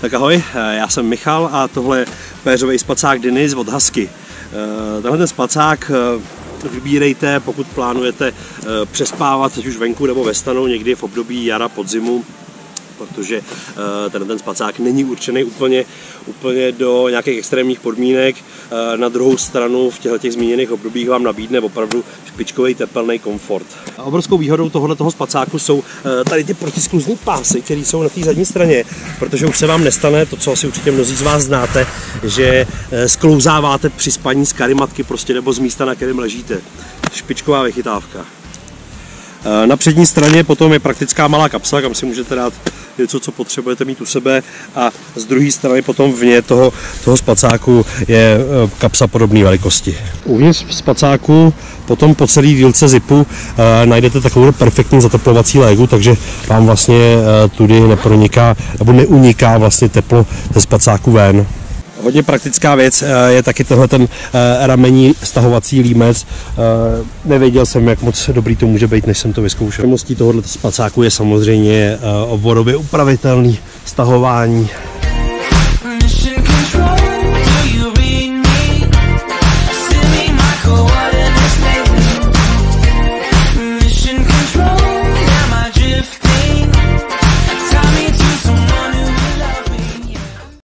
Tak ahoj, eh, já jsem Michal a tohle je péřový spacák Denis od Husky. Eh, Tenhle ten spacák eh, vybírejte, pokud plánujete přespávat, ať už venku nebo ve stanu, někdy v období jara, podzimu, protože eh, ten, ten spacák není určený úplně, úplně do nějakých extrémních podmínek. Eh, na druhou stranu v těchto těch zmíněných obdobích vám nabídne opravdu špičkový tepelný komfort. A obrovskou výhodou tohoto toho spacáku jsou eh, tady ty protiskluzní pásy, které jsou na té zadní straně, protože už se vám nestane to, co asi určitě mnozí z vás znáte, že sklouzáváte při spaní z karimatky prostě nebo z místa, na kterém ležíte. Špičková vychytávka. Na přední straně potom je praktická malá kapsa, kam si můžete dát něco, co potřebujete mít u sebe a z druhé strany potom vně toho, toho spacáku je e, kapsa podobné velikosti. Uvnitř spacáku potom po celé dílce zipu e, najdete takovou perfektní zateplovací légu, takže vám vlastně e, tudy neproniká nebo neuniká vlastně teplo ze spacáku ven. Hodně praktická věc je taky tohle ten ramení stahovací límec. Nevěděl jsem, jak moc dobrý to může být, než jsem to vyzkoušel. Mostí tohoto spacáku je samozřejmě obvodově upravitelný stahování